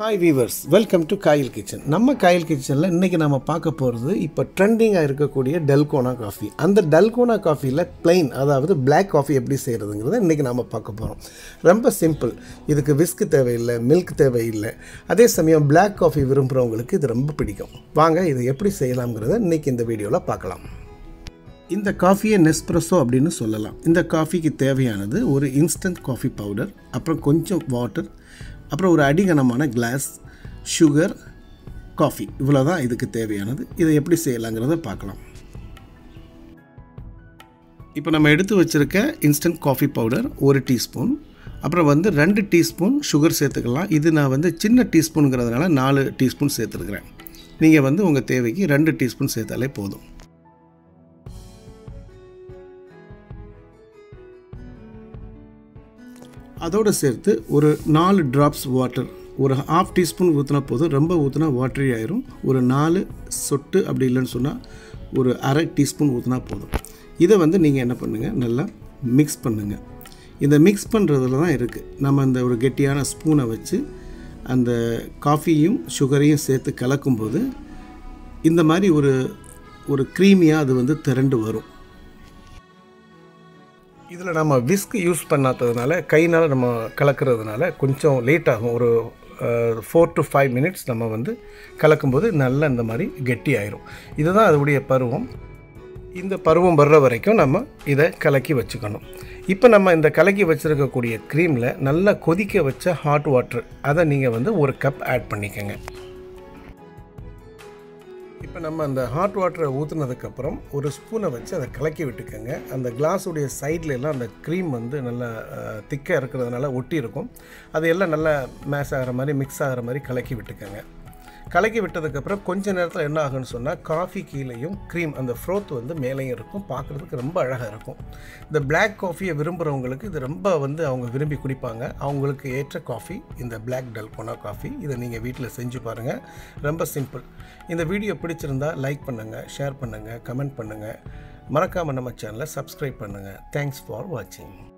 Hi viewers welcome to Kayil kitchen நம்ம coil கிச்சனில் இன்றைக்கி நம்ம பார்க்க போகிறது இப்போ ட்ரெண்டிங்காக இருக்கக்கூடிய டெல்கோனா காஃபி அந்த டெல்கோனா காஃபியில் பிளெயின் அதாவது பிளாக் காஃபி எப்படி செய்கிறதுங்கிறத இன்றைக்கி நாம் பார்க்க போகிறோம் ரொம்ப சிம்பிள் இதுக்கு விஸ்க் தேவையில்லை மில்க் தேவையில்லை. அதே சமயம் பிளாக் காஃபி விரும்புகிறவங்களுக்கு இது ரொம்ப பிடிக்கும். வாங்க இது எப்படி செய்யலாம்ங்கிறத இன்றைக்கி இந்த வீடியோவில் பார்க்கலாம். இந்த காஃபியை நெஸ்ப்ரெஸோ அப்படின்னு சொல்லலாம். இந்த காஃபிக்கு தேவையானது ஒரு இன்ஸ்டன்ட் காஃபி பவுடர் அப்புறம் கொஞ்சம் வாட்டர் அப்புறம் ஒரு அடிகனமான கிளாஸ் சுகர் காஃபி இவ்வளோ தான் இதுக்கு தேவையானது. இதை எப்படி செய்யலாங்கிறத பார்க்கலாம். இப்போ நம்ம எடுத்து வச்சுருக்க இன்ஸ்டன்ட் காஃபி பவுடர் ஒரு டீஸ்பூன் அப்புறம் வந்து ரெண்டு டீஸ்பூன் சுகர் சேர்த்துக்கலாம். இது நான் வந்து சின்ன டீஸ்பூனுங்கிறதுனால நாலு டீஸ்பூன் சேர்த்துருக்குறேன். நீங்கள் வந்து உங்கள் தேவைக்கு ரெண்டு டீஸ்பூன் சேர்த்தாலே போதும். அதோடு சேர்த்து ஒரு நாலு ட்ராப்ஸ் வாட்டர் ஒரு ஹாஃப் டீஸ்பூன் ஊற்றினா போதும் ரொம்ப ஊற்றினா வாட்டரி ஆயிரும். ஒரு நாலு சொட்டு அப்படி இல்லைன்னு சொன்னால் ஒரு அரை டீஸ்பூன் ஊற்றினா போதும். இதை வந்து நீங்கள் என்ன பண்ணுங்கள் நல்லா மிக்ஸ் பண்ணுங்கள் இந்த மிக்ஸ் பண்ணுறதுல தான் இருக்குது நம்ம அந்த ஒரு கெட்டியான ஸ்பூனை வச்சு அந்த காஃபியும் சுகரையும் சேர்த்து கலக்கும்போது இந்த மாதிரி ஒரு ஒரு க்ரீமியாக அது வந்து திரண்டு வரும். இதில் நம்ம விஸ்க் யூஸ் பண்ணாததுனால கைனால் நம்ம கலக்கிறதுனால கொஞ்சம் லேட் ஆகும். ஒரு ஃபோர் டு ஃபைவ் மினிட்ஸ் நம்ம வந்து கலக்கும்போது நல்லா இந்த மாதிரி கெட்டி ஆயிரும் இதுதான் அதோடைய பருவம். இந்த பருவம் வர்ற வரைக்கும் நம்ம இதை கலக்கி வச்சுக்கணும். இப்போ நம்ம இந்த கலக்கி வச்சுருக்கக்கூடிய க்ரீமில் நல்லா கொதிக்க வச்ச ஹாட் வாட்டர் அதை நீங்கள் வந்து ஒரு கப் ஆட் பண்ணிக்கோங்க. இப்போ நம்ம அந்த ஹாட் வாட்டரை ஊற்றுனதுக்கப்புறம் ஒரு ஸ்பூனை வச்சு அதை கலக்கி விட்டுக்கோங்க. அந்த கிளாஸுடைய சைடில் எல்லாம் அந்த க்ரீம் வந்து நல்லா திக்காக இருக்கிறதுனால ஒட்டி இருக்கும் அது எல்லாம் நல்லா மேஷ் ஆகிற மாதிரி மிக்ஸ் ஆகிற மாதிரி கலக்கி விட்டுக்கோங்க. கலக்கி விட்டதுக்கப்புறம் கொஞ்ச நேரத்தில் என்ன ஆகுன்னு சொன்னால் காஃபி கீழேயும் க்ரீம் அந்த ஃப்ரோத் வந்து மேலேயும் இருக்கும். பார்க்குறதுக்கு ரொம்ப அழகாக இருக்கும். இந்த பிளாக் காஃபியை விரும்புகிறவங்களுக்கு இது ரொம்ப வந்து அவங்க விரும்பி குடிப்பாங்க. அவங்களுக்கு ஏற்ற காஃபி இந்த பிளாக் டல்கோனா காஃபி இதை நீங்கள் வீட்டில் செஞ்சு பாருங்கள் ரொம்ப சிம்பிள் இந்த வீடியோ பிடிச்சிருந்தா லைக் பண்ணுங்கள் ஷேர் பண்ணுங்கள் கமெண்ட் பண்ணுங்கள் மறக்காமல் நம்ம சேனலை சப்ஸ்கிரைப் பண்ணுங்கள் தேங்க்ஸ் ஃபார் வாட்சிங்